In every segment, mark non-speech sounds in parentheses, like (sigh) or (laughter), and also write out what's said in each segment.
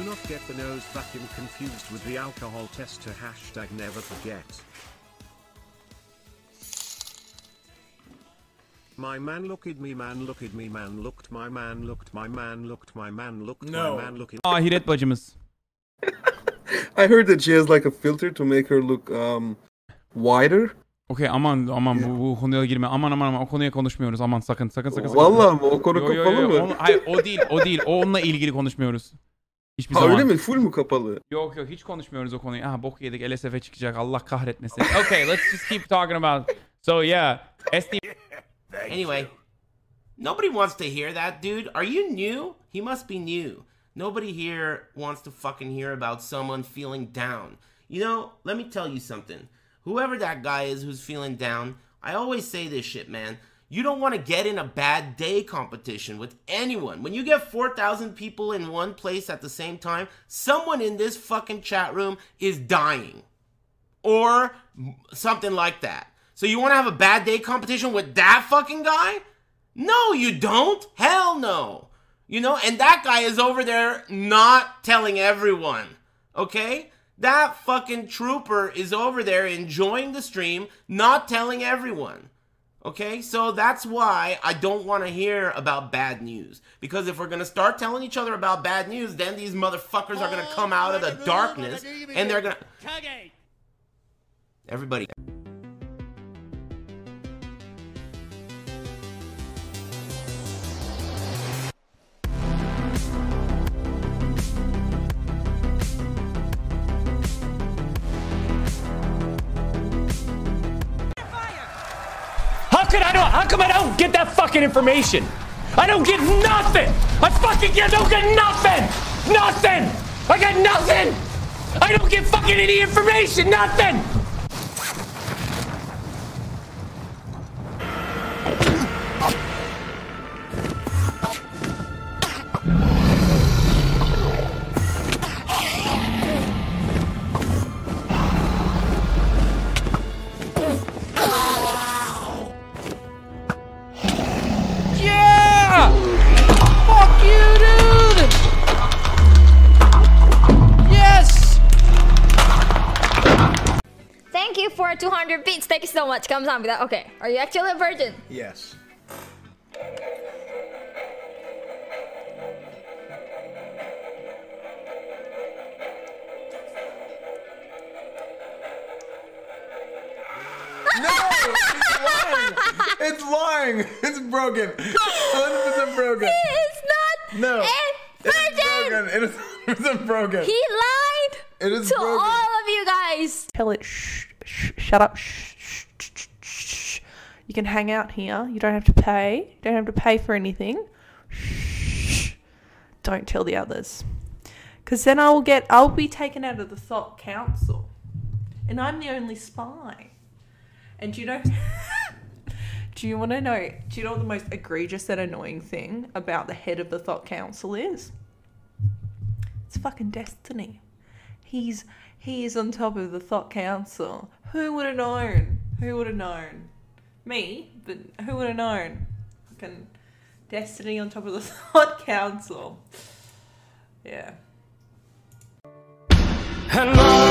Do not get the nose vacuum confused with the alcohol tester hashtag never forget. My man looked at me, man looked at me, man looked, my man looked, my man looked, my man looked, No. my man looking. Ahiret bacımız. (laughs) I heard that she has like a filter to make her look um wider. Okey aman aman bu, bu konuya girme. Aman aman aman o konuya konuşmuyoruz. Aman sakın sakın sakın. sakın. Vallahi mi? O konu Yo, yo, kapalı yo, mı? onu- hayır o değil o değil. O onunla ilgili konuşmuyoruz. Hiçbir Ha zaman. öyle mi? Full mu kapalı? Yok yok hiç konuşmuyoruz o konuyu. Aha bok yedik LSF'e çıkacak Allah kahretmesin. (laughs) Okay let's just keep talking about. So yeah. SD (laughs) Anyway, nobody wants to hear that, dude. Are you new? He must be new. Nobody here wants to fucking hear about someone feeling down. You know, let me tell you something. Whoever that guy is who's feeling down, I always say this shit, man. You don't want to get in a bad day competition with anyone. When you get 4,000 people in one place at the same time, someone in this fucking chat room is dying or something like that. So you want to have a bad day competition with that fucking guy? No, you don't. Hell no. You know, and that guy is over there not telling everyone. Okay? That fucking trooper is over there enjoying the stream, not telling everyone. Okay? So that's why I don't want to hear about bad news. Because if we're going to start telling each other about bad news, then these motherfuckers are going to come out of the darkness and they're going to. Everybody. Could I not? How come I don't get that fucking information? I don't get nothing. I fucking get, don't get nothing. Nothing. I got nothing. I don't get fucking any information. Nothing. Thank you so much. Come on that. Okay. Are you actually a virgin? Yes. No! It's lying! It's lying! It's broken! 100% broken! It is not no. virgin! It is broken! It is broken! He lied! It is to broken. all of you guys! Tell it shh, shh, shut up, shh. You can hang out here. You don't have to pay. You don't have to pay for anything. Don't tell the others. Because then I will get, I'll be taken out of the Thought Council. And I'm the only spy. And do you know, (laughs) do you want to know, do you know what the most egregious and annoying thing about the head of the Thought Council is? It's fucking destiny. He's he is on top of the thought council. Who would have known? Who would have known? Me, but who would have known? Fucking destiny on top of the (laughs) thought council. Yeah. I'm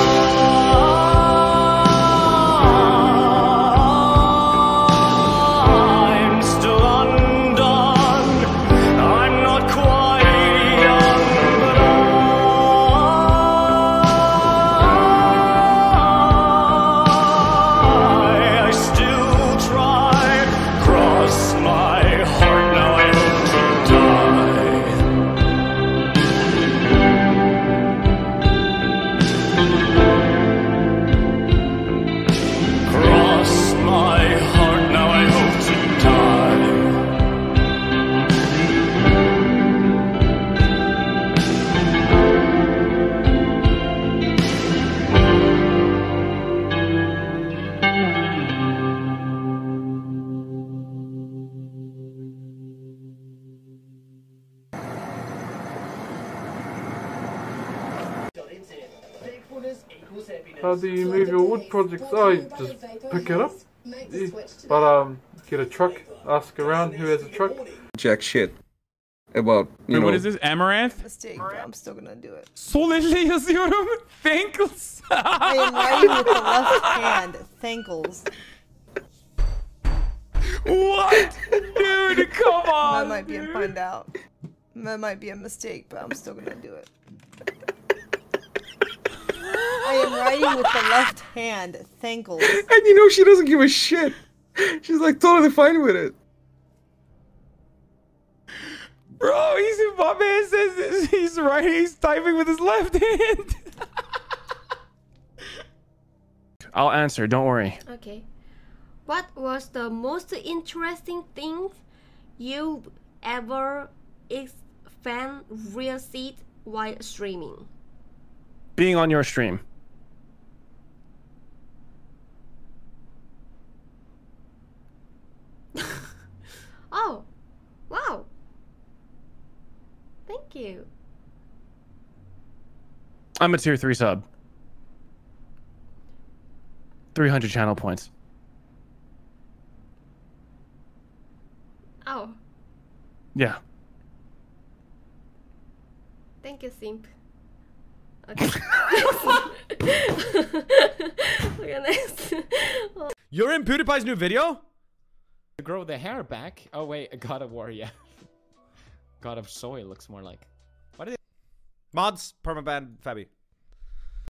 How do you move your wood projects? Oh, you just pick it up. Yeah. But um, get a truck. Ask around who has a truck. Jack shit. about you Wait, know. what is this? Amaranth? Mistake, but I'm still gonna do it. Sol elle yazıyorum. Thanks. I am (laughs) writing with the left hand. Thankles. what? Dude, come That on. might be a find out. That might be a mistake, but I'm still gonna do it. I am writing with the left hand. Thankles. And you know she doesn't give a shit. She's like totally fine with it. Bro, he's my man says this. He's writing, he's typing with his left hand. (laughs) I'll answer. Don't worry. Okay. What was the most interesting thing you ever ex- fan real seat while streaming? Being on your stream. Oh, wow. Thank you. I'm a tier three sub. 300 channel points. Oh, Yeah. thank you, Simp. (laughs) Okay. (laughs) Look at this. You're in PewDiePie's new video? Grow the hair back? Oh wait, God of War, yeah. God of Soy looks more like. Why did they... Mods, permaban, Fabi.